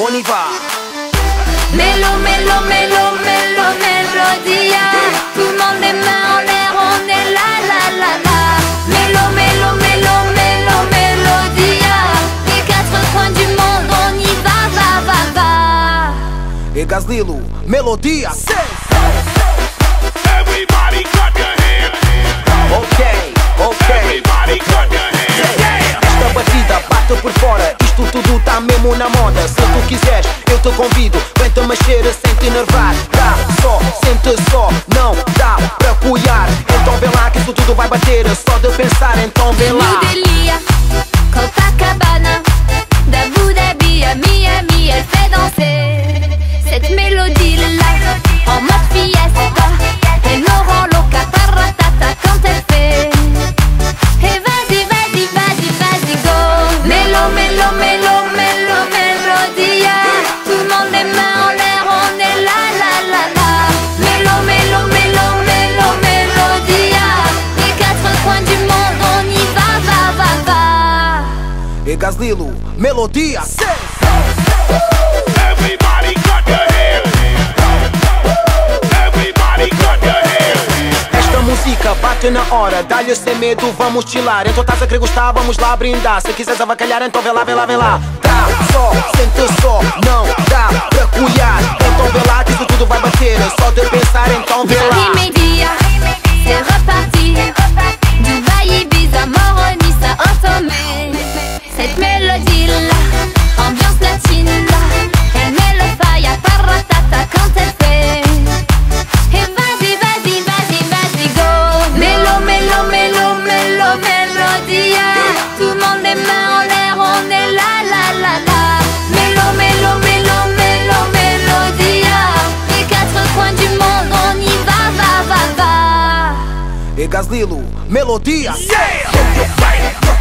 On Melo, melo, melo, mélo, mélo, mélo, mélodia Tout le monde les mains en l'air, on est là, là, là, là. Mélo, mélo, mélo, mélo, mélodia Les quatre coins du monde, on y va, va, va, va. Et Gazlilo, Melodia. Everybody got your hands. Ok, ok. Everybody got your hands. Esta batida bateu por fora, isto tudo tá mesmo na moda. Se tu quiseres, eu te convido. Vem-te mexer sem te enervar. Dá só, sente só, não dá pra cuidar. Então vê lá que isso tudo vai bater. Só de pensar, então vê lá. Delhi, Copacabana, à Miami, elle fait danser Gaslilo, melodia. Everybody hands. Everybody your hands. Esta música bate na hora, dá-lhe sem medo, vamos chilar. Então estás a querer gostar, vamos lá brindar. Se quiseres avacalhar, então vê lá, vê lá, vê lá. Dá só, sente só, não dá pra cuidar. Então vê lá que isso tudo vai bater. Só de pensar, então Gaslilo, Lilo, melodia. Yeah!